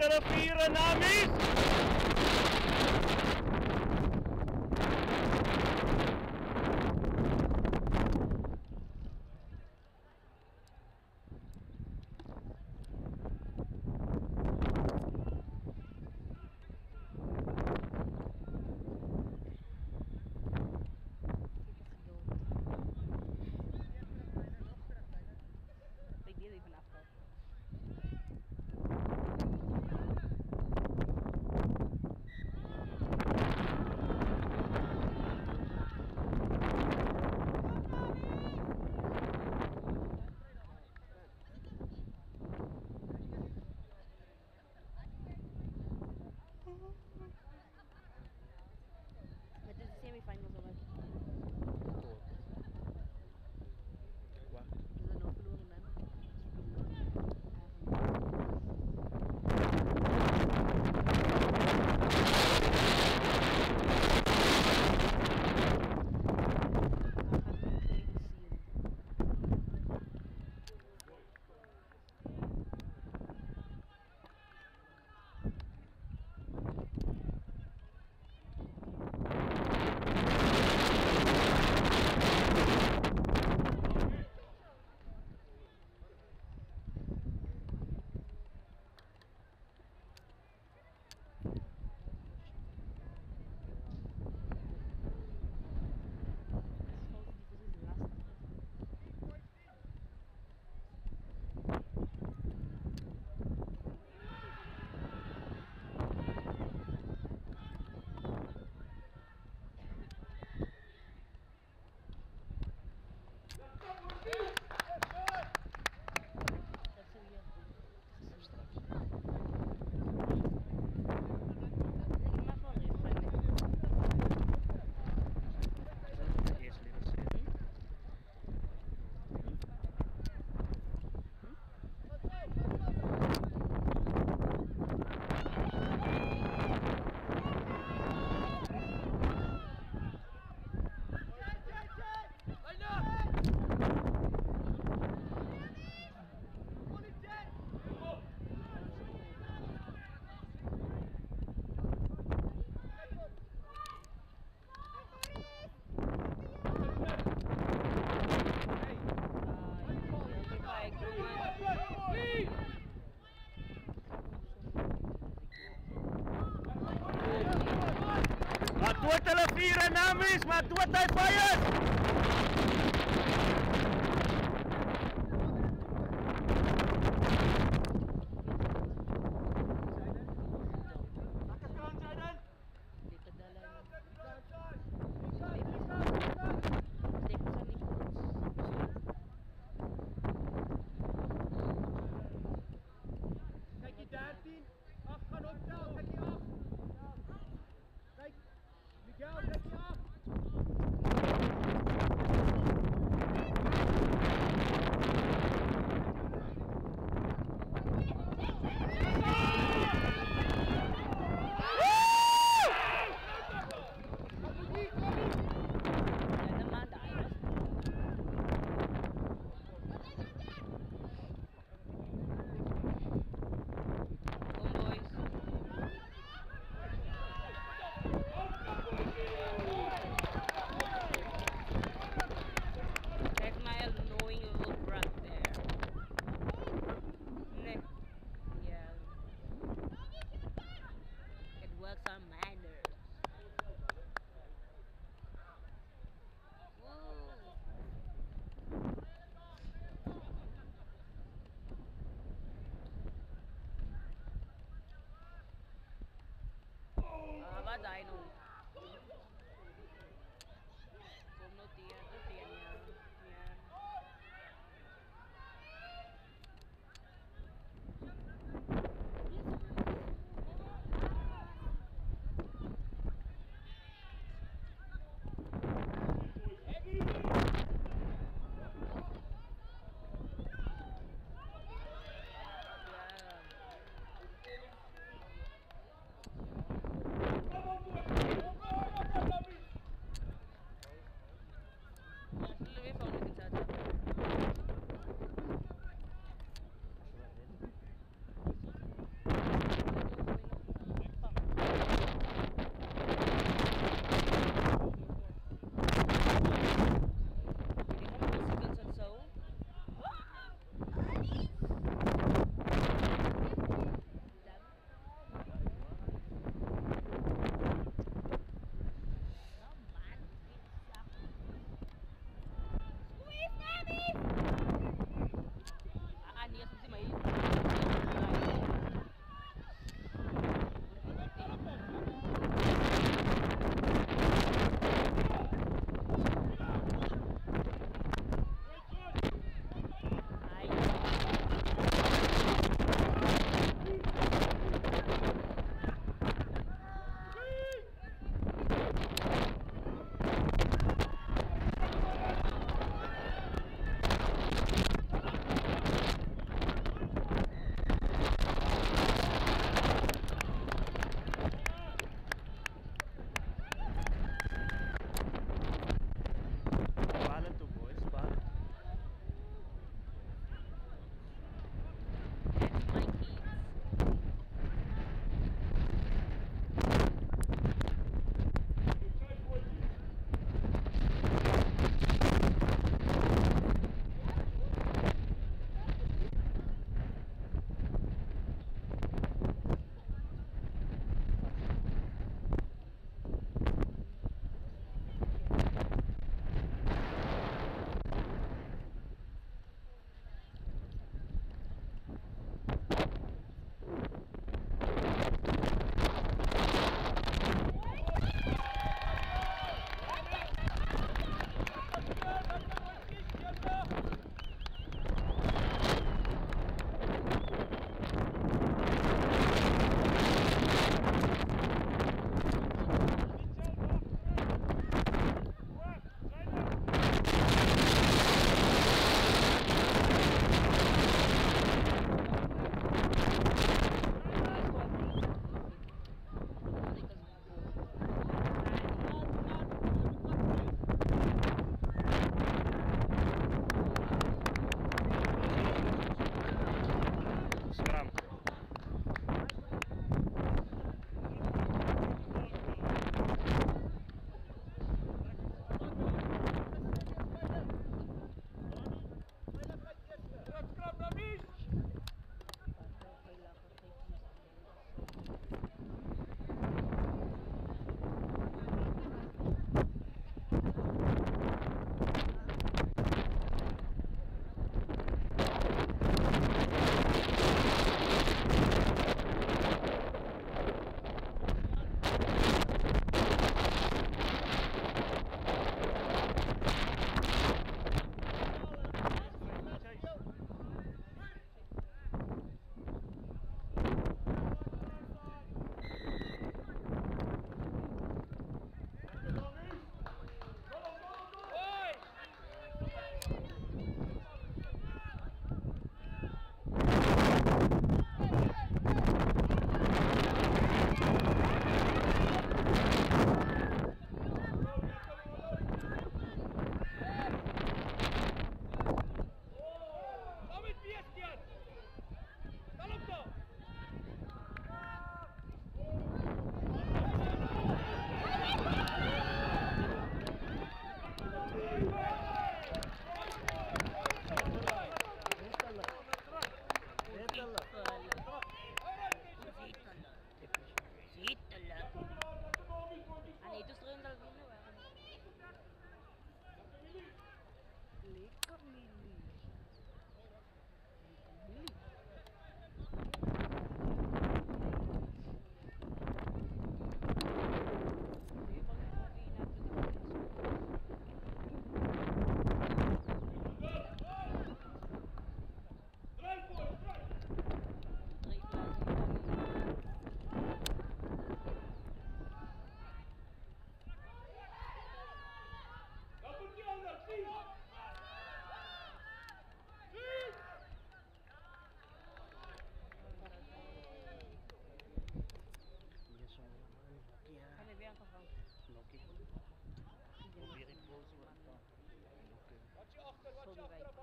therapy, Ranamis! telefira na mesma, tu até fires! বাবা যায় না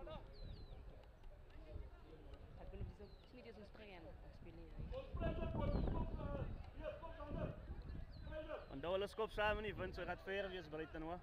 Erbyn y fydd ti'n mynd i ddod yn sbrengen yn Ond dawel y fynd, so i ffeir yn ysbryd yn yma.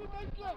Nasıl bekle?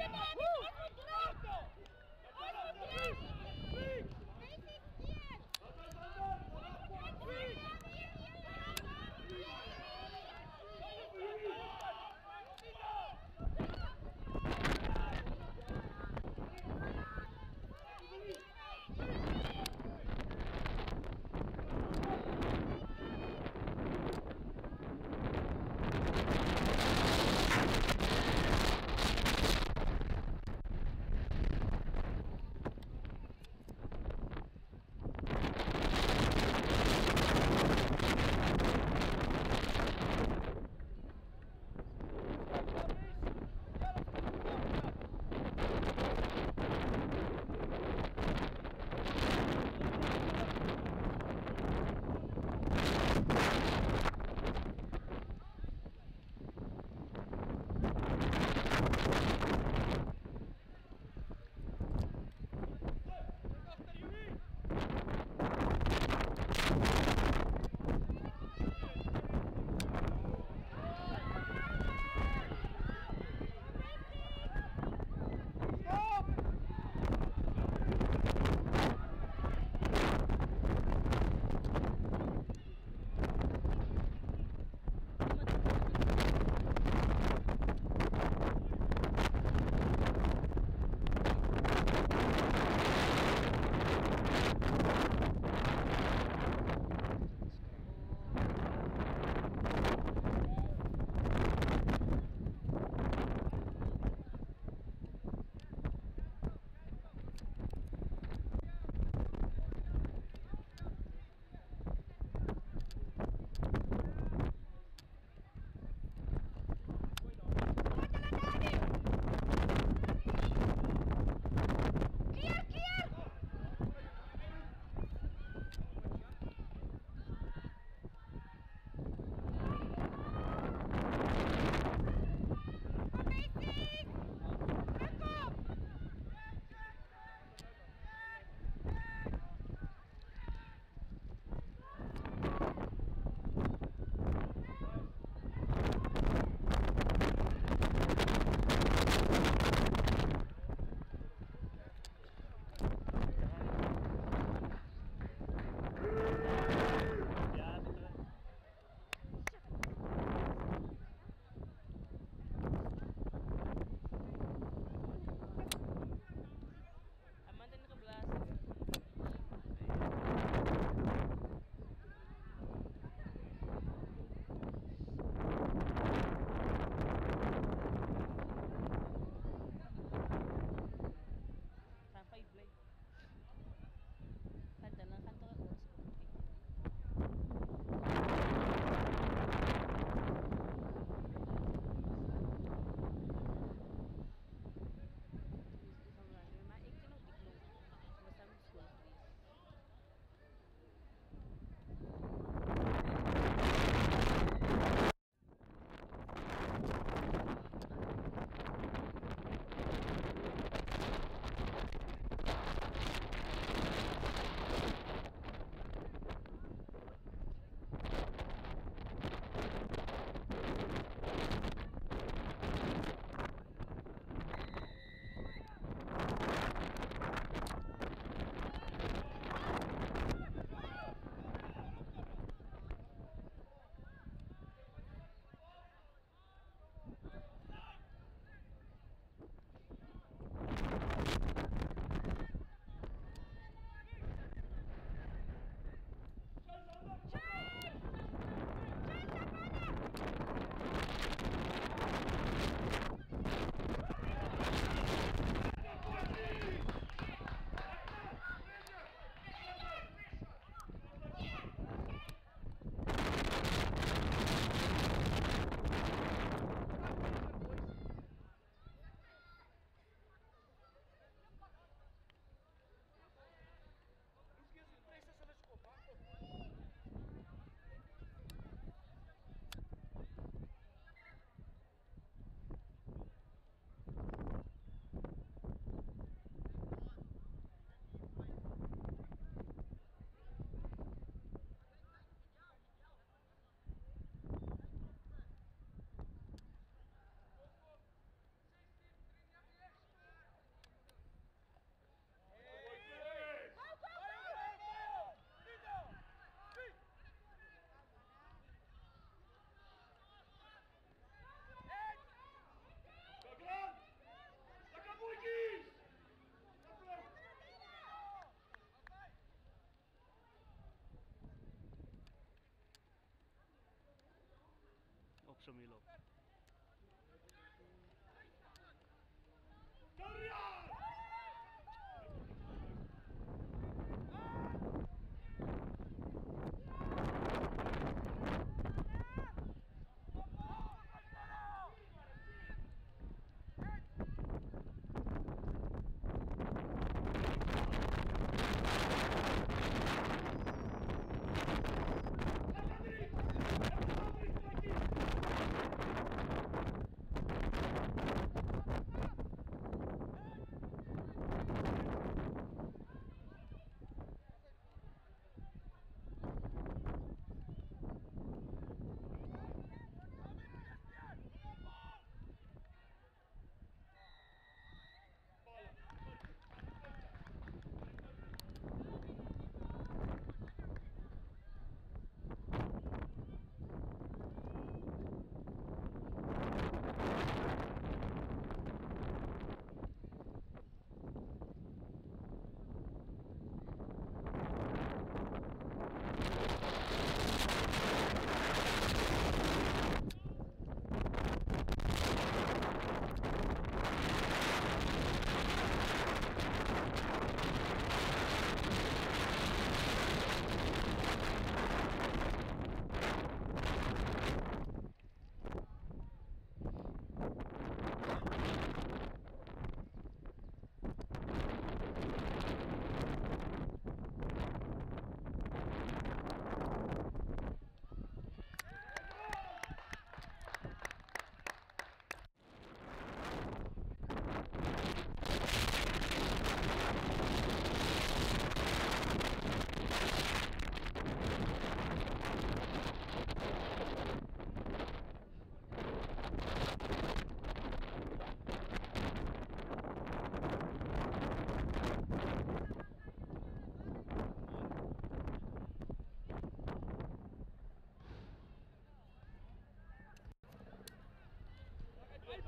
Get back! Sumilog.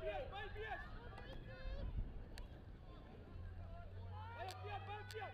вперед! Вперед!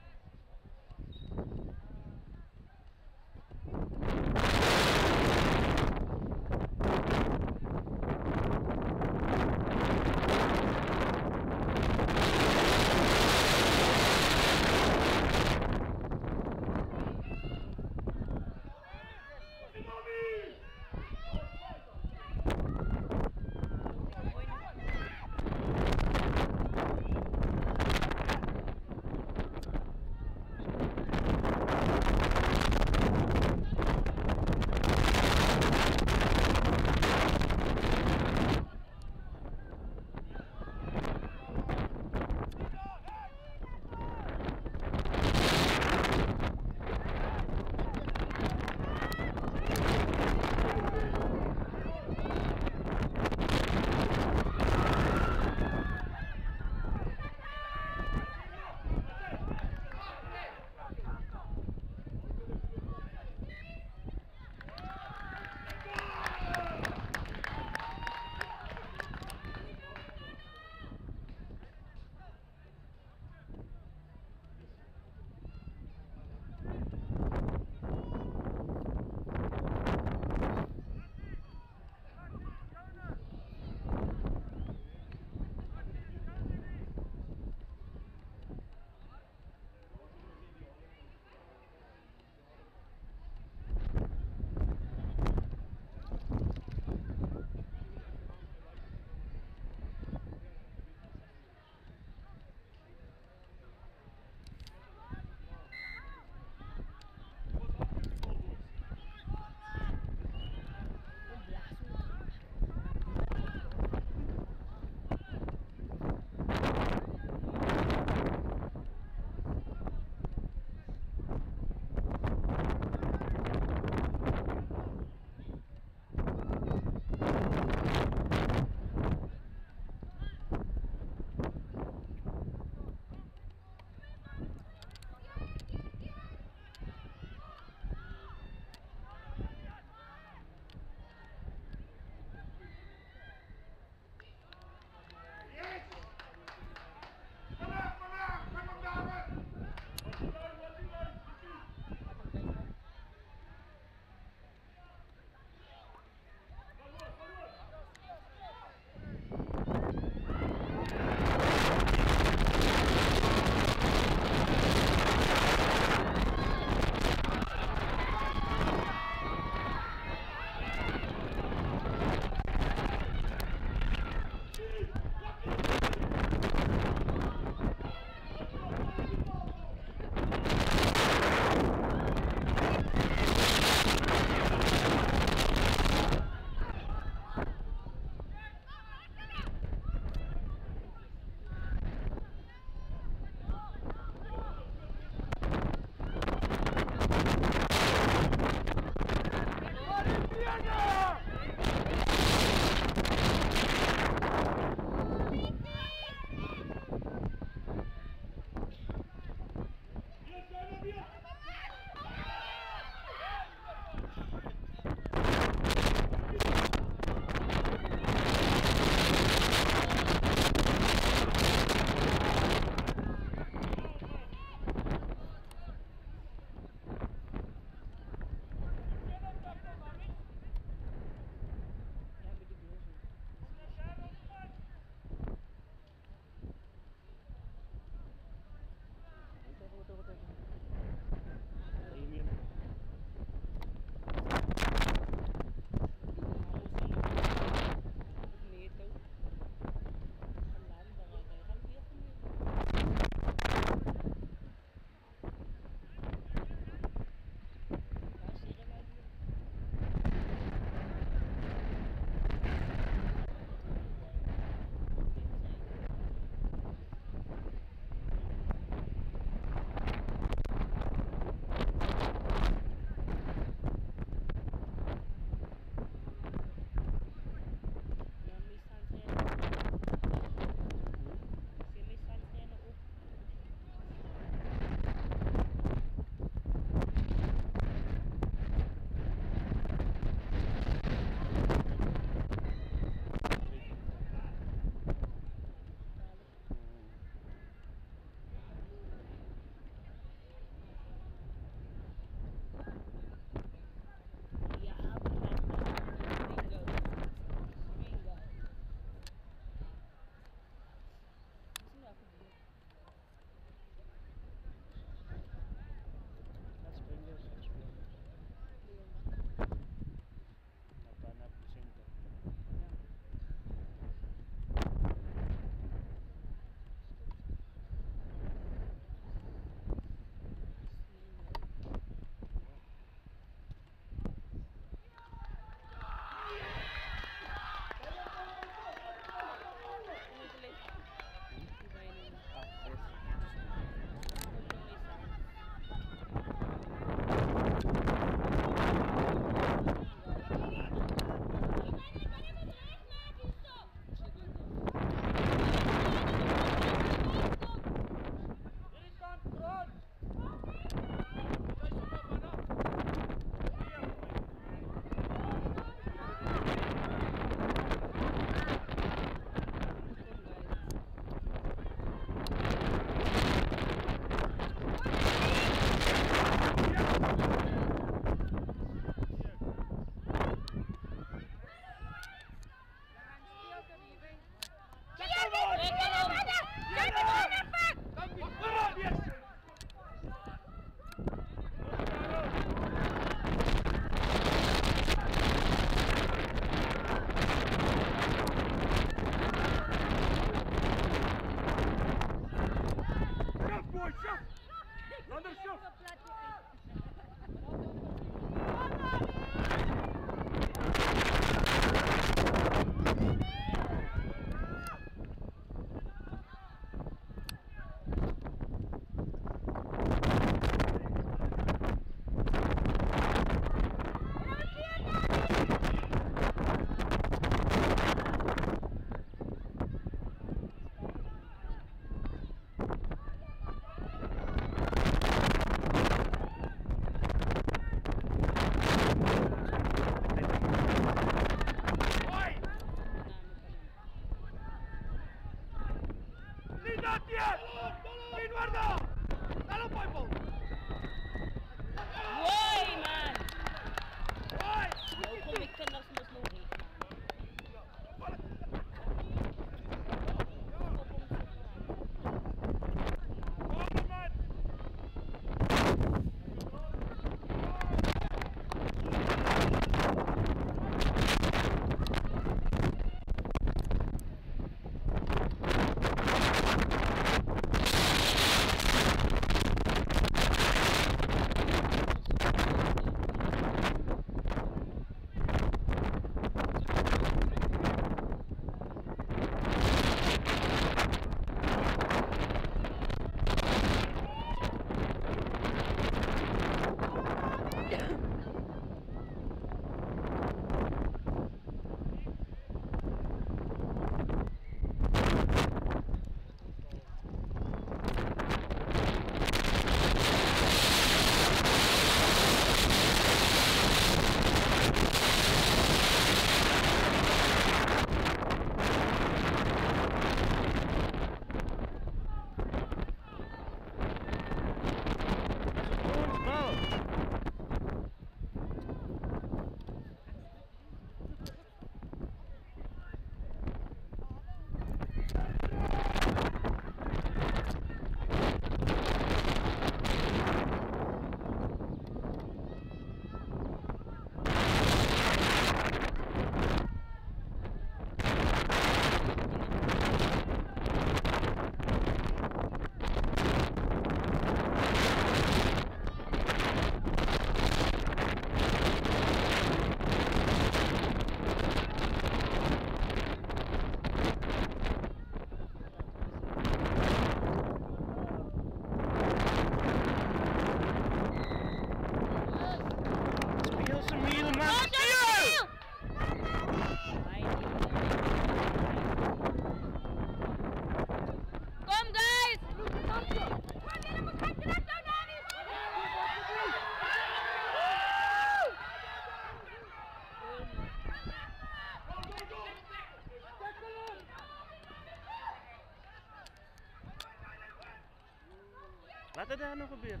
Kata dia ano ko bir?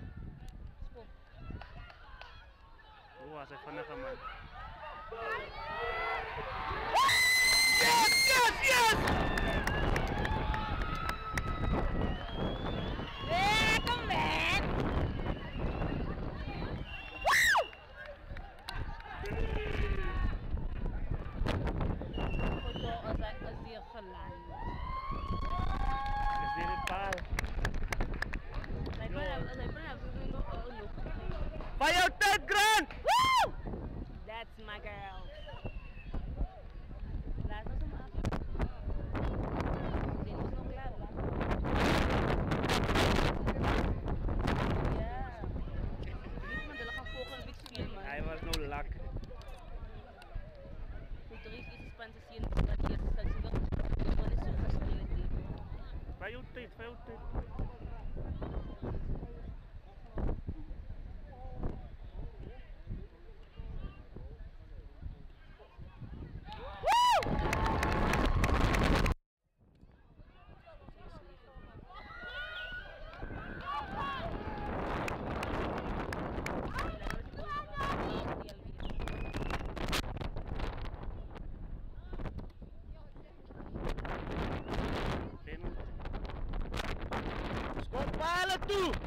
Spo. Uwa sa eh, panakaman. Spo. out it do?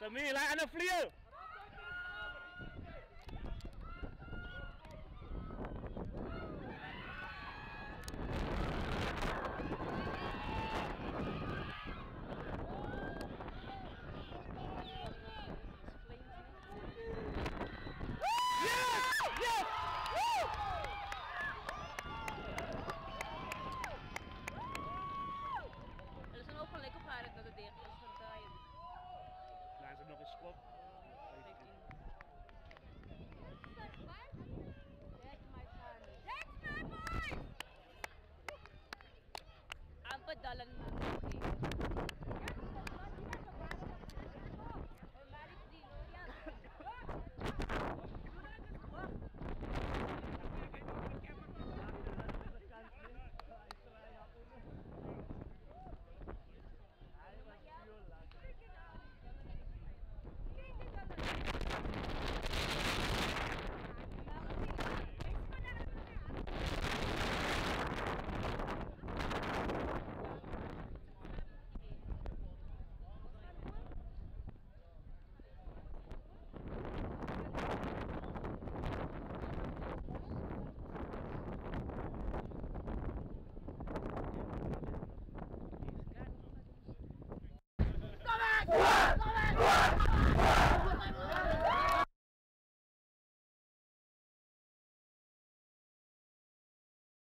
Samir, like on the Thank you. What?